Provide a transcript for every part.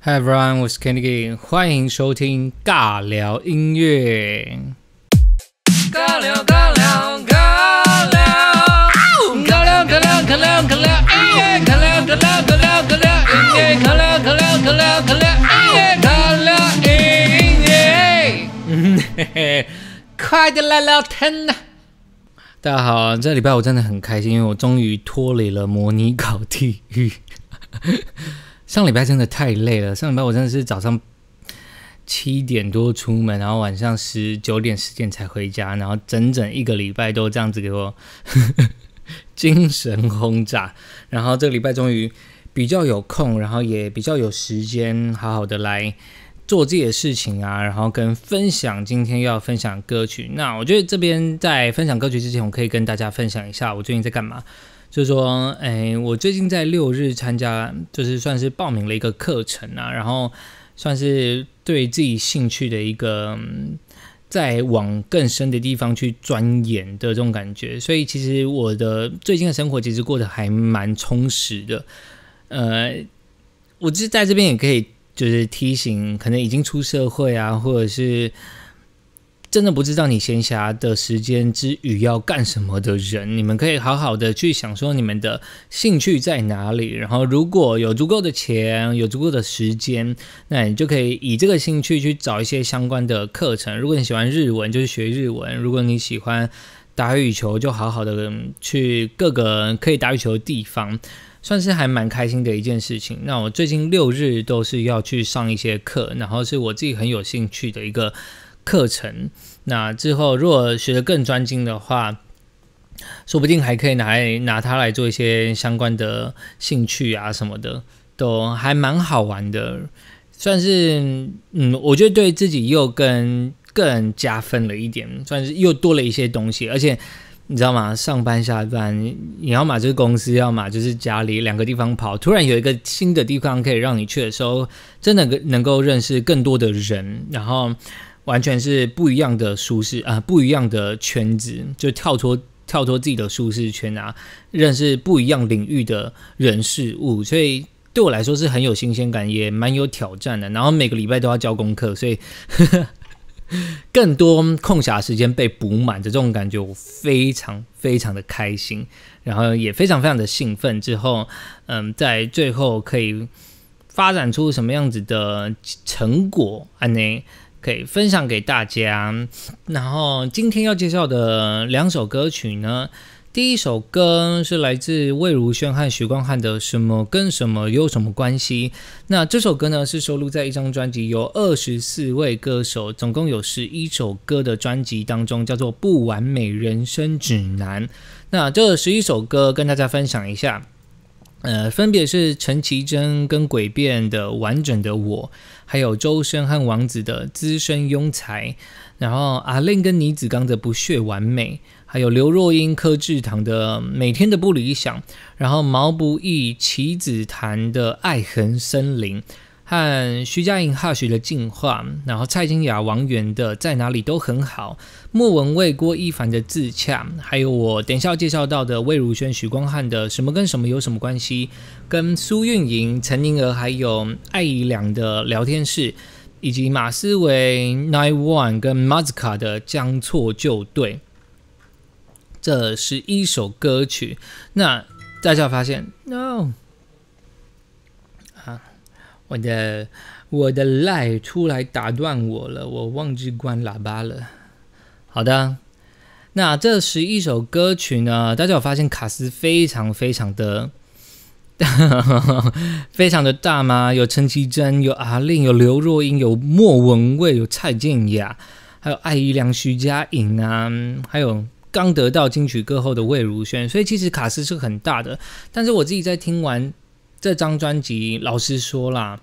Hi everyone，我是 Kenny，欢迎收听尬聊音乐。尬聊尬聊尬聊，尬聊尬聊尬聊尬聊音乐，尬聊尬聊尬聊尬聊音乐，尬聊尬聊尬聊尬聊音乐，尬聊音乐。嗯嘿嘿，快点来聊天呐！大家好，这礼拜我真的很开心，因为我终于脱离了模拟考地狱。上礼拜真的太累了，上礼拜我真的是早上七点多出门，然后晚上十九点十点才回家，然后整整一个礼拜都这样子给我 精神轰炸。然后这个礼拜终于比较有空，然后也比较有时间，好好的来做自己的事情啊，然后跟分享今天要分享歌曲。那我觉得这边在分享歌曲之前，我可以跟大家分享一下我最近在干嘛。就是说，哎，我最近在六日参加，就是算是报名了一个课程啊，然后算是对自己兴趣的一个，在往更深的地方去钻研的这种感觉。所以其实我的最近的生活其实过得还蛮充实的。呃，我就是在这边也可以就是提醒，可能已经出社会啊，或者是。真的不知道你闲暇的时间之余要干什么的人，你们可以好好的去想说你们的兴趣在哪里。然后如果有足够的钱，有足够的时间，那你就可以以这个兴趣去找一些相关的课程。如果你喜欢日文，就是学日文；如果你喜欢打羽球，就好好的去各个可以打羽球的地方，算是还蛮开心的一件事情。那我最近六日都是要去上一些课，然后是我自己很有兴趣的一个。课程，那之后如果学得更专精的话，说不定还可以拿来拿它来做一些相关的兴趣啊什么的，都还蛮好玩的，算是嗯，我觉得对自己又更更加分了一点，算是又多了一些东西。而且你知道吗？上班下班，你要么就是公司，要么就是家里两个地方跑，突然有一个新的地方可以让你去的时候，真的能够认识更多的人，然后。完全是不一样的舒适啊，不一样的圈子，就跳脱跳脱自己的舒适圈啊，认识不一样领域的人事物，所以对我来说是很有新鲜感，也蛮有挑战的。然后每个礼拜都要交功课，所以 更多空暇时间被补满的这种感觉，我非常非常的开心，然后也非常非常的兴奋。之后，嗯，在最后可以发展出什么样子的成果，安内。可以分享给大家。然后今天要介绍的两首歌曲呢，第一首歌是来自魏如萱和许光汉的《什么跟什么有什么关系》。那这首歌呢是收录在一张专辑，有二十四位歌手，总共有十一首歌的专辑当中，叫做《不完美人生指南》。那这十一首歌跟大家分享一下。呃，分别是陈绮贞跟诡辩的完整的我，还有周深和王子的资深庸才，然后阿令跟倪子刚的不屑完美，还有刘若英柯志堂的每天的不理想，然后毛不易棋子谈的爱恨森林。和徐佳莹、哈许的进化，然后蔡健雅、王源的在哪里都很好，莫文蔚、郭一凡的自洽，还有我等一下要介绍到的魏如萱、许光汉的什么跟什么有什么关系，跟苏运莹、陈宁儿还有艾怡良的聊天室，以及马思唯、Nine One 跟 Mazka 的将错就对，这十一首歌曲，那大家发现，No。我的我的赖出来打断我了，我忘记关喇叭了。好的，那这十一首歌曲呢？大家有发现卡斯非常非常的 非常的大吗？有陈绮贞，有阿令，有刘若英，有莫文蔚，有蔡健雅，还有艾怡良、徐佳莹啊，还有刚得到金曲歌后的魏如萱。所以其实卡斯是很大的。但是我自己在听完。这张专辑，老实说啦，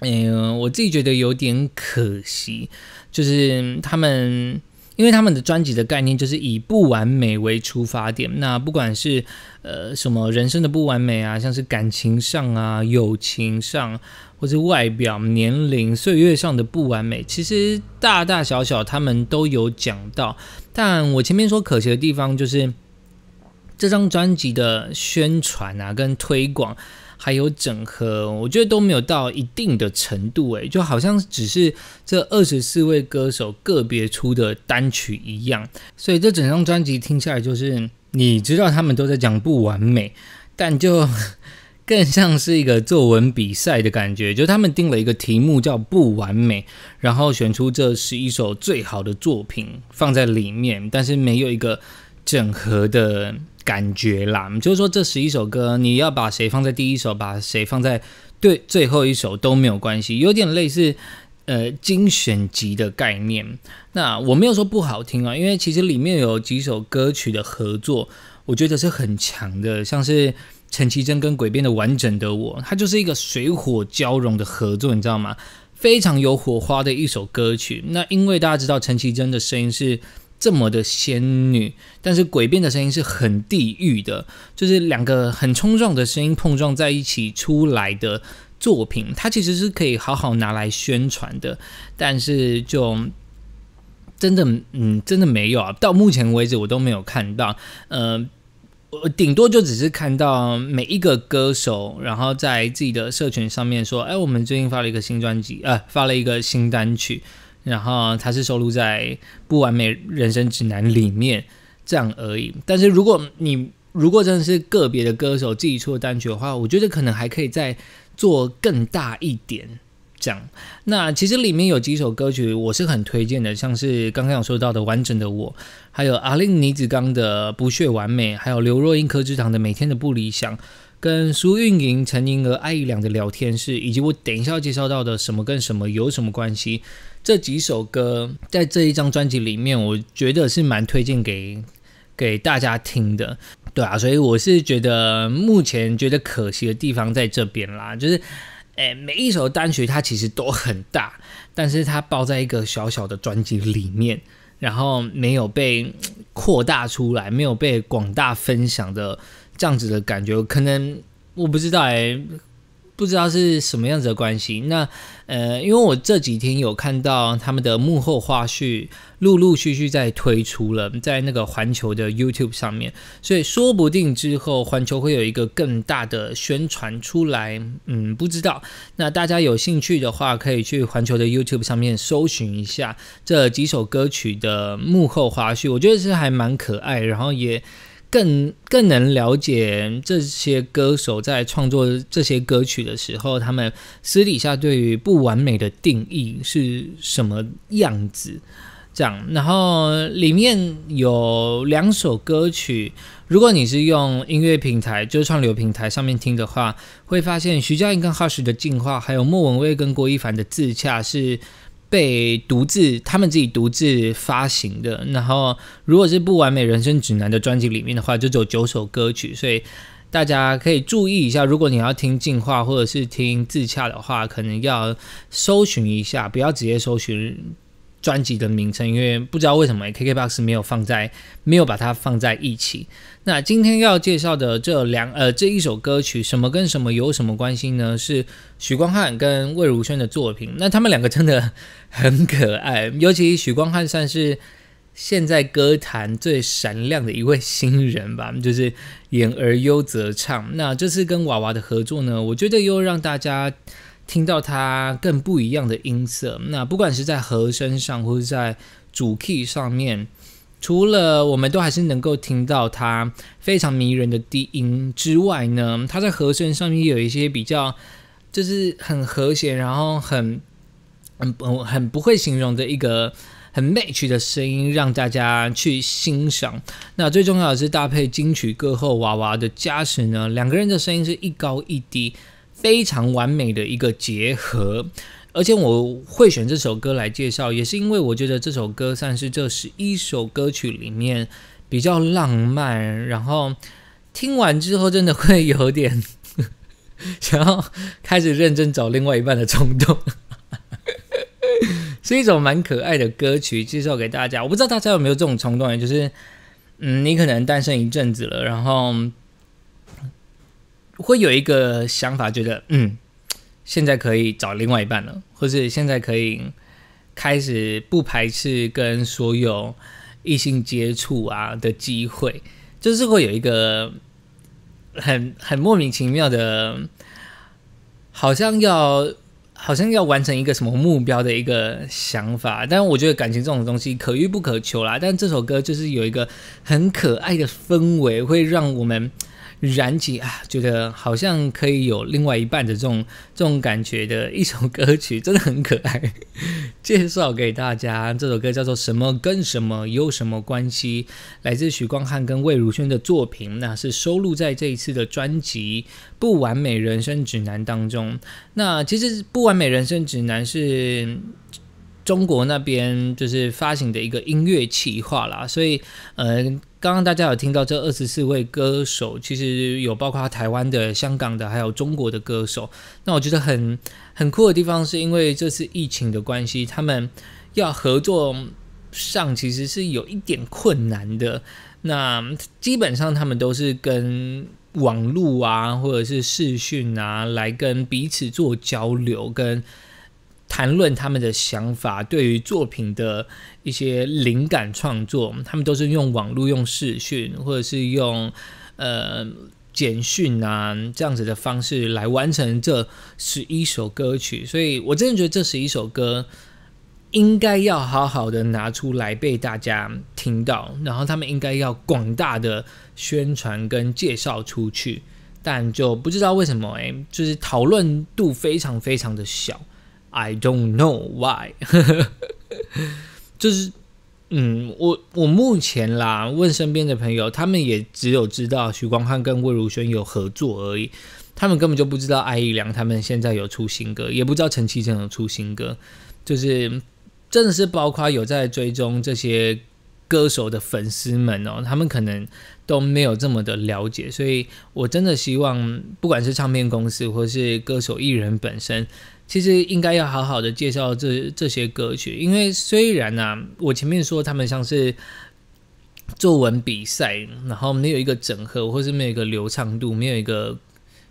嗯，我自己觉得有点可惜，就是他们，因为他们的专辑的概念就是以不完美为出发点，那不管是呃什么人生的不完美啊，像是感情上啊、友情上，或是外表、年龄、岁月上的不完美，其实大大小小他们都有讲到。但我前面说可惜的地方就是。这张专辑的宣传啊，跟推广还有整合，我觉得都没有到一定的程度，诶，就好像只是这二十四位歌手个别出的单曲一样。所以这整张专辑听下来，就是你知道他们都在讲不完美，但就。更像是一个作文比赛的感觉，就他们定了一个题目叫“不完美”，然后选出这十一首最好的作品放在里面，但是没有一个整合的感觉啦。就是说，这十一首歌，你要把谁放在第一首，把谁放在对最后一首都没有关系，有点类似呃精选集的概念。那我没有说不好听啊，因为其实里面有几首歌曲的合作，我觉得是很强的，像是。陈绮贞跟鬼变的完整的我，它就是一个水火交融的合作，你知道吗？非常有火花的一首歌曲。那因为大家知道陈绮贞的声音是这么的仙女，但是诡辩的声音是很地狱的，就是两个很冲撞的声音碰撞在一起出来的作品，它其实是可以好好拿来宣传的，但是就真的，嗯，真的没有啊。到目前为止，我都没有看到，呃。我顶多就只是看到每一个歌手，然后在自己的社群上面说：“哎，我们最近发了一个新专辑，呃，发了一个新单曲，然后它是收录在《不完美人生指南》里面，这样而已。”但是如果你如果真的是个别的歌手自己出的单曲的话，我觉得可能还可以再做更大一点。这样，那其实里面有几首歌曲我是很推荐的，像是刚刚有说到的《完整的我》，还有阿令倪子刚的《不屑完美》，还有刘若英、柯智堂的《每天的不理想》，跟苏运莹、陈宁和艾怡良的《聊天室》，以及我等一下要介绍到的《什么跟什么有什么关系》这几首歌，在这一张专辑里面，我觉得是蛮推荐给给大家听的，对啊，所以我是觉得目前觉得可惜的地方在这边啦，就是。诶，每一首单曲它其实都很大，但是它包在一个小小的专辑里面，然后没有被扩大出来，没有被广大分享的这样子的感觉，可能我不知道诶。不知道是什么样子的关系。那呃，因为我这几天有看到他们的幕后花絮，陆陆续续在推出了，在那个环球的 YouTube 上面，所以说不定之后环球会有一个更大的宣传出来。嗯，不知道。那大家有兴趣的话，可以去环球的 YouTube 上面搜寻一下这几首歌曲的幕后花絮，我觉得是还蛮可爱，然后也。更更能了解这些歌手在创作这些歌曲的时候，他们私底下对于不完美的定义是什么样子？这样，然后里面有两首歌曲，如果你是用音乐平台，就是串流平台上面听的话，会发现徐佳莹跟 Hush 的进化，还有莫文蔚跟郭一凡的自洽是。被独自他们自己独自发行的，然后如果是不完美人生指南的专辑里面的话，就只有九首歌曲，所以大家可以注意一下，如果你要听进化或者是听自洽的话，可能要搜寻一下，不要直接搜寻。专辑的名称，因为不知道为什么 KKBOX 没有放在，没有把它放在一起。那今天要介绍的这两呃这一首歌曲，什么跟什么有什么关系呢？是许光汉跟魏如萱的作品。那他们两个真的很可爱，尤其许光汉算是现在歌坛最闪亮的一位新人吧，就是演而优则唱。那这次跟娃娃的合作呢，我觉得又让大家。听到它更不一样的音色，那不管是在和声上，或者在主 key 上面，除了我们都还是能够听到它非常迷人的低音之外呢，它在和声上面有一些比较就是很和谐，然后很很很不会形容的一个很 match 的声音，让大家去欣赏。那最重要的是搭配金曲歌后娃娃的加持呢，两个人的声音是一高一低。非常完美的一个结合，而且我会选这首歌来介绍，也是因为我觉得这首歌算是这十一首歌曲里面比较浪漫，然后听完之后真的会有点 想要开始认真找另外一半的冲动，是一种蛮可爱的歌曲，介绍给大家。我不知道大家有没有这种冲动，就是嗯，你可能单身一阵子了，然后。会有一个想法，觉得嗯，现在可以找另外一半了，或是现在可以开始不排斥跟所有异性接触啊的机会，就是会有一个很很莫名其妙的好像要好像要完成一个什么目标的一个想法。但我觉得感情这种东西可遇不可求啦。但这首歌就是有一个很可爱的氛围，会让我们。燃起啊，觉得好像可以有另外一半的这种这种感觉的一首歌曲，真的很可爱。介绍给大家，这首歌叫做《什么跟什么有什么关系》，来自许光汉跟魏如萱的作品，那是收录在这一次的专辑《不完美人生指南》当中。那其实《不完美人生指南》是中国那边就是发行的一个音乐企划啦，所以呃。刚刚大家有听到这二十四位歌手，其实有包括台湾的、香港的，还有中国的歌手。那我觉得很很酷的地方，是因为这次疫情的关系，他们要合作上其实是有一点困难的。那基本上他们都是跟网络啊，或者是视讯啊，来跟彼此做交流跟。谈论他们的想法，对于作品的一些灵感创作，他们都是用网络、用视讯，或者是用呃简讯啊这样子的方式来完成这十一首歌曲。所以我真的觉得这十一首歌应该要好好的拿出来被大家听到，然后他们应该要广大的宣传跟介绍出去。但就不知道为什么，哎，就是讨论度非常非常的小。I don't know why，就是，嗯，我我目前啦，问身边的朋友，他们也只有知道许光汉跟魏如萱有合作而已，他们根本就不知道艾怡良他们现在有出新歌，也不知道陈绮贞有出新歌，就是真的是包括有在追踪这些歌手的粉丝们哦，他们可能都没有这么的了解，所以我真的希望，不管是唱片公司或是歌手艺人本身。其实应该要好好的介绍这这些歌曲，因为虽然呢，我前面说他们像是作文比赛，然后没有一个整合，或是没有一个流畅度，没有一个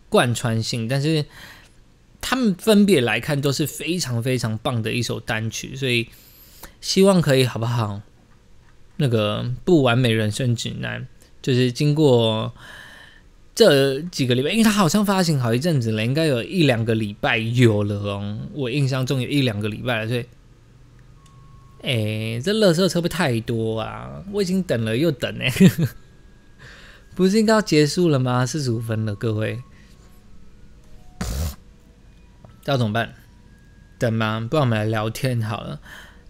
贯穿性，但是他们分别来看都是非常非常棒的一首单曲，所以希望可以好不好？那个不完美人生指南，就是经过。这几个礼拜，因为他好像发行好一阵子了，应该有一两个礼拜有了哦。我印象中有一两个礼拜了，所以，哎，这乐色车不太多啊？我已经等了又等哎，不是应该要结束了吗？四十五分了，各位，要怎么办？等吗？不然我们来聊天好了。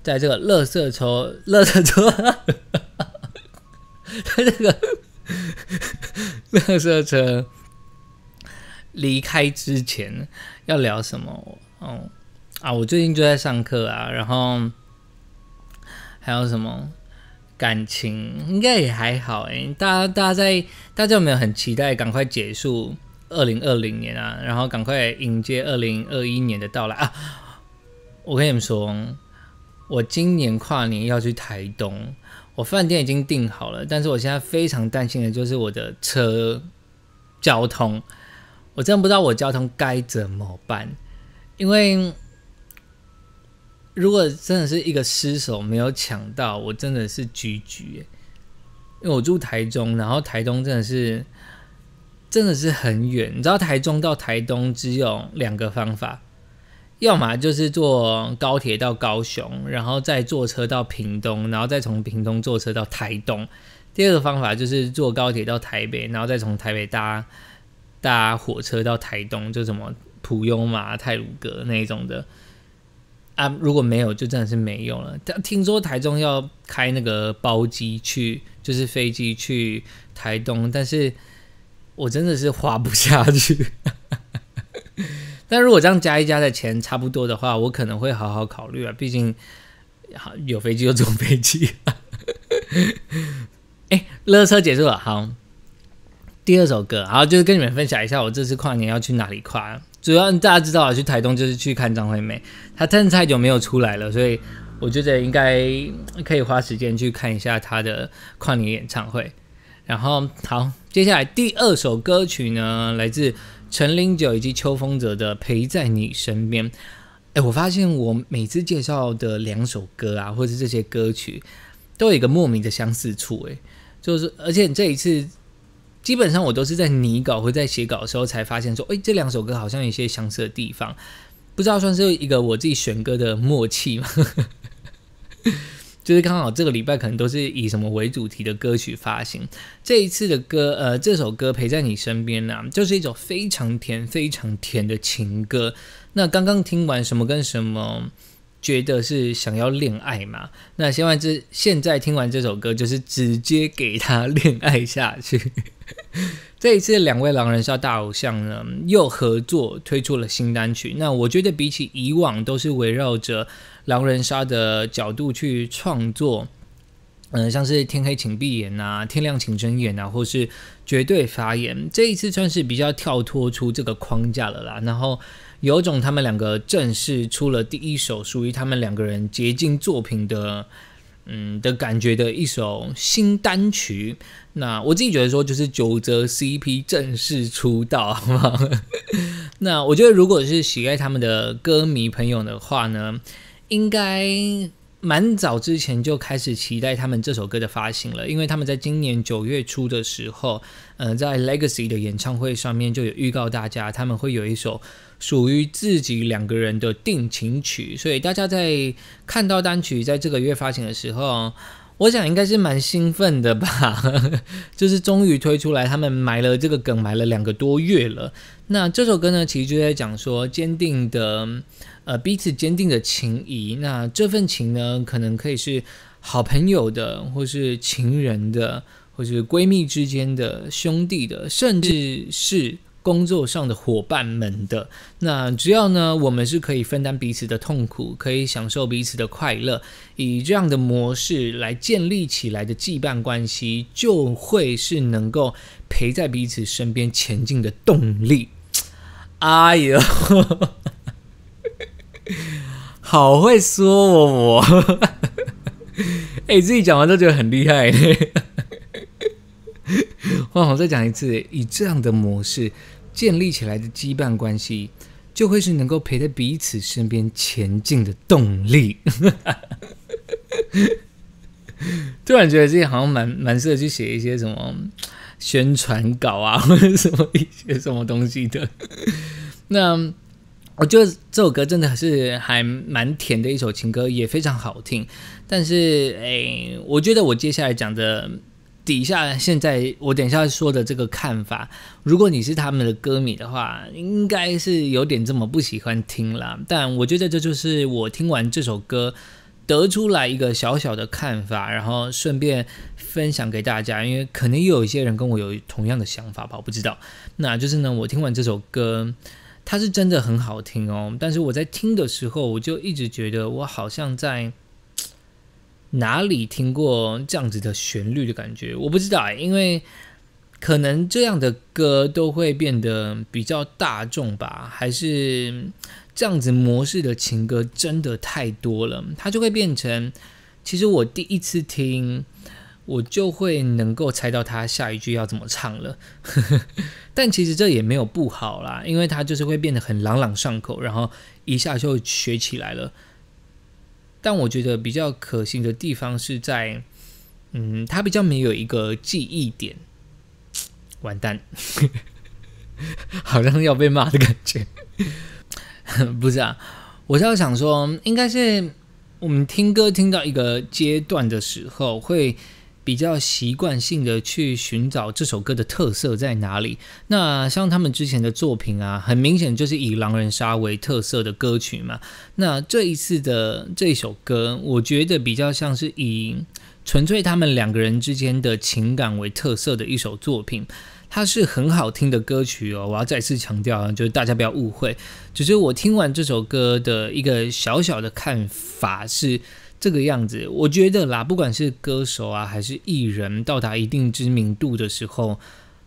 在这个乐色车，乐色车，在这个。乐色车离开之前要聊什么？哦啊，我最近就在上课啊，然后还有什么感情？应该也还好哎。大家大家在大家有没有很期待赶快结束二零二零年啊？然后赶快迎接二零二一年的到来啊！我跟你们说，我今年跨年要去台东。我饭店已经订好了，但是我现在非常担心的就是我的车交通，我真不知道我交通该怎么办。因为如果真的是一个失手没有抢到，我真的是局局。因为我住台中，然后台东真的是真的是很远，你知道台中到台东只有两个方法。要么就是坐高铁到高雄，然后再坐车到屏东，然后再从屏东坐车到台东。第二个方法就是坐高铁到台北，然后再从台北搭搭火车到台东，就什么普悠玛、泰鲁阁那种的。啊，如果没有，就真的是没用了。但听说台中要开那个包机去，就是飞机去台东，但是我真的是花不下去。但如果这样加一加的钱差不多的话，我可能会好好考虑啊。毕竟好有飞机就坐飞机。哎，乐车结束了，好，第二首歌，好，就是跟你们分享一下我这次跨年要去哪里跨。主要大家知道啊，去台东就是去看张惠妹，她真的太久没有出来了，所以我觉得应该可以花时间去看一下她的跨年演唱会。然后好，接下来第二首歌曲呢，来自。陈零九以及秋风者的陪在你身边，哎，我发现我每次介绍的两首歌啊，或者是这些歌曲，都有一个莫名的相似处，哎，就是而且这一次基本上我都是在拟稿或在写稿的时候才发现说，哎，这两首歌好像有一些相似的地方，不知道算是一个我自己选歌的默契吗？就是刚好这个礼拜可能都是以什么为主题的歌曲发行。这一次的歌，呃，这首歌陪在你身边呢，就是一首非常甜、非常甜的情歌。那刚刚听完什么跟什么，觉得是想要恋爱嘛？那现在这现在听完这首歌，就是直接给他恋爱下去。这一次两位狼人杀大偶像呢，又合作推出了新单曲。那我觉得比起以往，都是围绕着。狼人杀的角度去创作，嗯，像是天黑请闭眼啊，天亮请睁眼啊，或是绝对发言，这一次算是比较跳脱出这个框架了啦。然后有种他们两个正式出了第一首属于他们两个人结晶作品的，嗯的感觉的一首新单曲。那我自己觉得说，就是九泽 CP 正式出道，好吗？那我觉得如果是喜爱他们的歌迷朋友的话呢？应该蛮早之前就开始期待他们这首歌的发行了，因为他们在今年九月初的时候，呃，在 Legacy 的演唱会上面就有预告大家他们会有一首属于自己两个人的定情曲，所以大家在看到单曲在这个月发行的时候，我想应该是蛮兴奋的吧，就是终于推出来，他们埋了这个梗埋了两个多月了。那这首歌呢，其实就在讲说坚定的。呃，彼此坚定的情谊，那这份情呢，可能可以是好朋友的，或是情人的，或是闺蜜之间的、兄弟的，甚至是工作上的伙伴们的。那只要呢，我们是可以分担彼此的痛苦，可以享受彼此的快乐，以这样的模式来建立起来的羁绊关系，就会是能够陪在彼此身边前进的动力。哎呦！好会说哦，我，哎，自己讲完都觉得很厉害。换我再讲一次，以这样的模式建立起来的羁绊关系，就会是能够陪在彼此身边前进的动力。突然觉得自己好像蛮蛮适合去写一些什么宣传稿啊，或者什么一些什么东西的。那。我觉得这首歌真的是还蛮甜的一首情歌，也非常好听。但是，诶，我觉得我接下来讲的底下，现在我等一下说的这个看法，如果你是他们的歌迷的话，应该是有点这么不喜欢听啦。但我觉得这就是我听完这首歌得出来一个小小的看法，然后顺便分享给大家，因为可能有一些人跟我有同样的想法吧，我不知道。那就是呢，我听完这首歌。它是真的很好听哦，但是我在听的时候，我就一直觉得我好像在哪里听过这样子的旋律的感觉。我不知道，因为可能这样的歌都会变得比较大众吧，还是这样子模式的情歌真的太多了，它就会变成。其实我第一次听。我就会能够猜到他下一句要怎么唱了，但其实这也没有不好啦，因为他就是会变得很朗朗上口，然后一下就学起来了。但我觉得比较可行的地方是在，嗯，他比较没有一个记忆点，完蛋，好像要被骂的感觉。不是啊，我是要想说，应该是我们听歌听到一个阶段的时候会。比较习惯性的去寻找这首歌的特色在哪里。那像他们之前的作品啊，很明显就是以狼人杀为特色的歌曲嘛。那这一次的这首歌，我觉得比较像是以纯粹他们两个人之间的情感为特色的一首作品。它是很好听的歌曲哦，我要再次强调啊，就是大家不要误会，只是我听完这首歌的一个小小的看法是。这个样子，我觉得啦，不管是歌手啊，还是艺人，到达一定知名度的时候，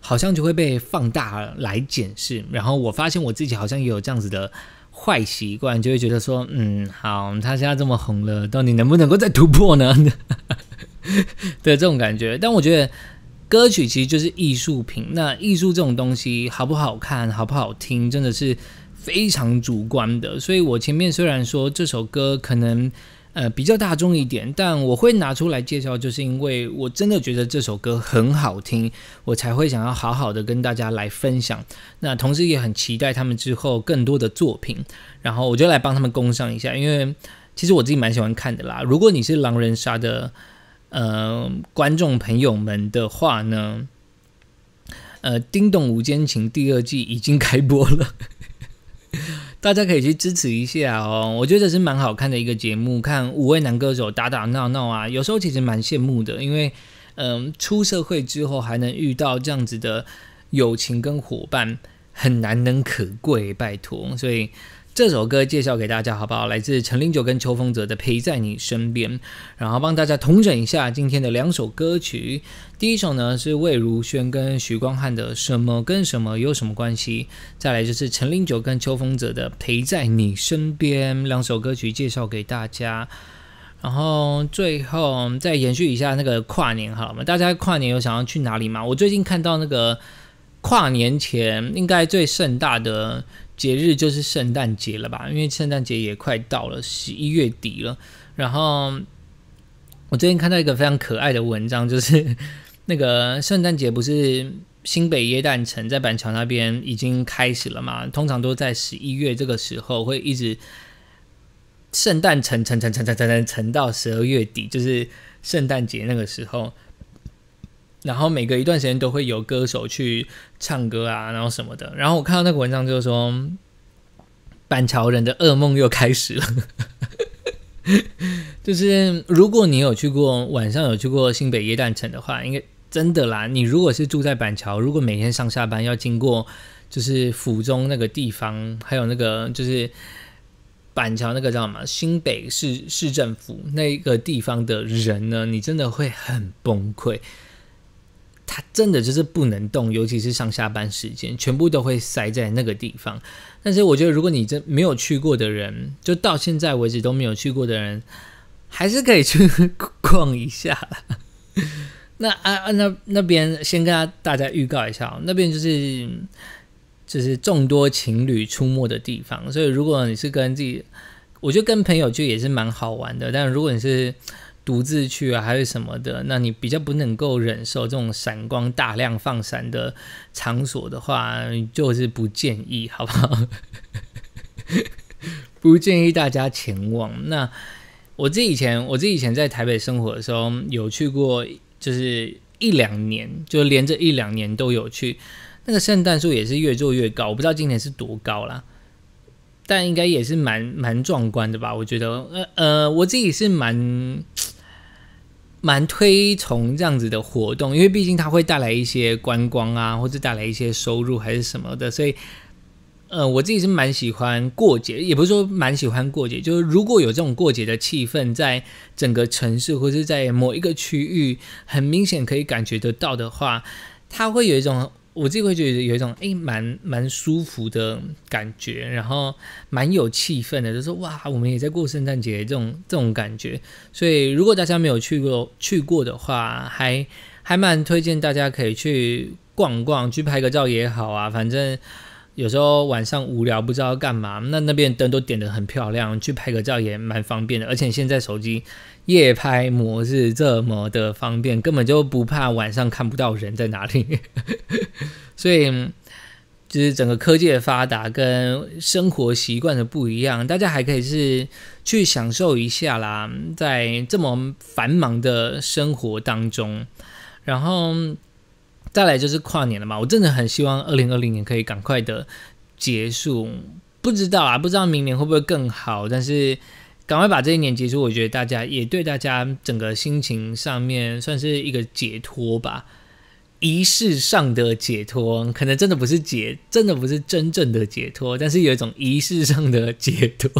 好像就会被放大来检视。然后我发现我自己好像也有这样子的坏习惯，就会觉得说，嗯，好，他现在这么红了，到底能不能够再突破呢？的这种感觉。但我觉得歌曲其实就是艺术品，那艺术这种东西好不好看，好不好听，真的是非常主观的。所以我前面虽然说这首歌可能。呃比较大众一点，但我会拿出来介绍，就是因为我真的觉得这首歌很好听，我才会想要好好的跟大家来分享。那同时也很期待他们之后更多的作品，然后我就来帮他们供上一下，因为其实我自己蛮喜欢看的啦。如果你是狼人杀的呃观众朋友们的话呢，呃，《叮咚无间情》第二季已经开播了。大家可以去支持一下哦，我觉得是蛮好看的一个节目。看五位男歌手打打闹闹啊，有时候其实蛮羡慕的，因为嗯，出社会之后还能遇到这样子的友情跟伙伴，很难能可贵，拜托，所以。这首歌介绍给大家好不好？来自陈零九跟邱风泽的《陪在你身边》，然后帮大家统整一下今天的两首歌曲。第一首呢是魏如萱跟徐光汉的《什么跟什么有什么关系》，再来就是陈零九跟邱风泽的《陪在你身边》。两首歌曲介绍给大家，然后最后再延续一下那个跨年好吗？大家跨年有想要去哪里吗？我最近看到那个跨年前应该最盛大的。节日就是圣诞节了吧？因为圣诞节也快到了，十一月底了。然后我最近看到一个非常可爱的文章，就是 那个圣诞节不是新北耶诞城在板桥那边已经开始了嘛？通常都在十一月这个时候会一直圣诞城城城城城城城到十二月底，就是圣诞节那个时候。然后每隔一段时间都会有歌手去唱歌啊，然后什么的。然后我看到那个文章就是说，板桥人的噩梦又开始了。就是如果你有去过晚上有去过新北耶诞城的话，应该真的啦。你如果是住在板桥，如果每天上下班要经过就是府中那个地方，还有那个就是板桥那个叫什么新北市市政府那个地方的人呢，你真的会很崩溃。它真的就是不能动，尤其是上下班时间，全部都会塞在那个地方。但是我觉得，如果你真没有去过的人，就到现在为止都没有去过的人，还是可以去逛一下。那啊啊，那那边先跟大家预告一下，那边就是就是众多情侣出没的地方。所以如果你是跟自己，我觉得跟朋友去也是蛮好玩的。但如果你是独自去啊，还是什么的？那你比较不能够忍受这种闪光大量放闪的场所的话，就是不建议，好不好？不建议大家前往。那我自己以前，我自己以前在台北生活的时候，有去过，就是一两年，就连着一两年都有去。那个圣诞树也是越做越高，我不知道今年是多高啦。但应该也是蛮蛮壮观的吧？我觉得，呃呃，我自己是蛮。蛮推崇这样子的活动，因为毕竟它会带来一些观光啊，或者带来一些收入还是什么的，所以，呃，我自己是蛮喜欢过节，也不是说蛮喜欢过节，就是如果有这种过节的气氛，在整个城市或是在某一个区域，很明显可以感觉得到的话，它会有一种。我自己会觉得有一种诶蛮蛮舒服的感觉，然后蛮有气氛的，就说哇，我们也在过圣诞节这种这种感觉。所以如果大家没有去过去过的话，还还蛮推荐大家可以去逛逛，去拍个照也好啊。反正有时候晚上无聊不知道干嘛，那那边灯都点得很漂亮，去拍个照也蛮方便的。而且现在手机。夜拍模式这么的方便，根本就不怕晚上看不到人在哪里。所以，就是整个科技的发达跟生活习惯的不一样，大家还可以是去享受一下啦，在这么繁忙的生活当中。然后再来就是跨年了嘛，我真的很希望二零二零年可以赶快的结束。不知道啊，不知道明年会不会更好，但是。赶快把这一年结束，我觉得大家也对大家整个心情上面算是一个解脱吧，仪式上的解脱，可能真的不是解，真的不是真正的解脱，但是有一种仪式上的解脱。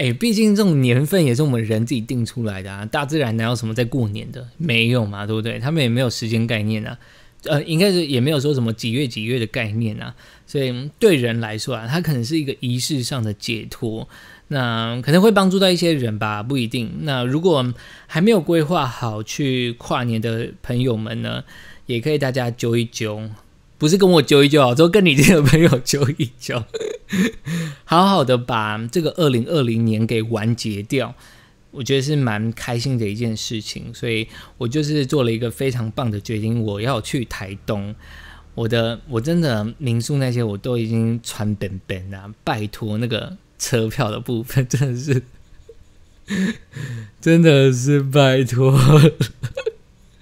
哎，毕竟这种年份也是我们人自己定出来的啊，大自然哪有什么在过年的？没有嘛，对不对？他们也没有时间概念啊，呃，应该是也没有说什么几月几月的概念啊，所以对人来说啊，它可能是一个仪式上的解脱。那可能会帮助到一些人吧，不一定。那如果还没有规划好去跨年的朋友们呢，也可以大家揪一揪，不是跟我揪一揪，说跟你这个朋友揪一揪，好好的把这个二零二零年给完结掉，我觉得是蛮开心的一件事情。所以我就是做了一个非常棒的决定，我要去台东。我的我真的民宿那些我都已经传本本啊，拜托那个车票的部分 真的是。真的是拜托，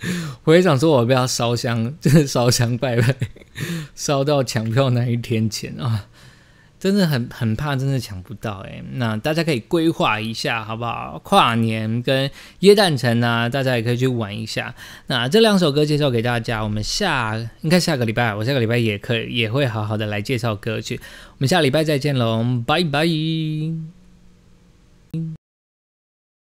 我也想说，我不要烧香，就是烧香拜拜，烧到抢票那一天前啊，真的很很怕，真的抢不到哎。那大家可以规划一下，好不好？跨年跟耶诞城啊，大家也可以去玩一下。那这两首歌介绍给大家，我们下应该下个礼拜，我下个礼拜也可以也会好好的来介绍歌曲。我们下礼拜再见喽，拜拜。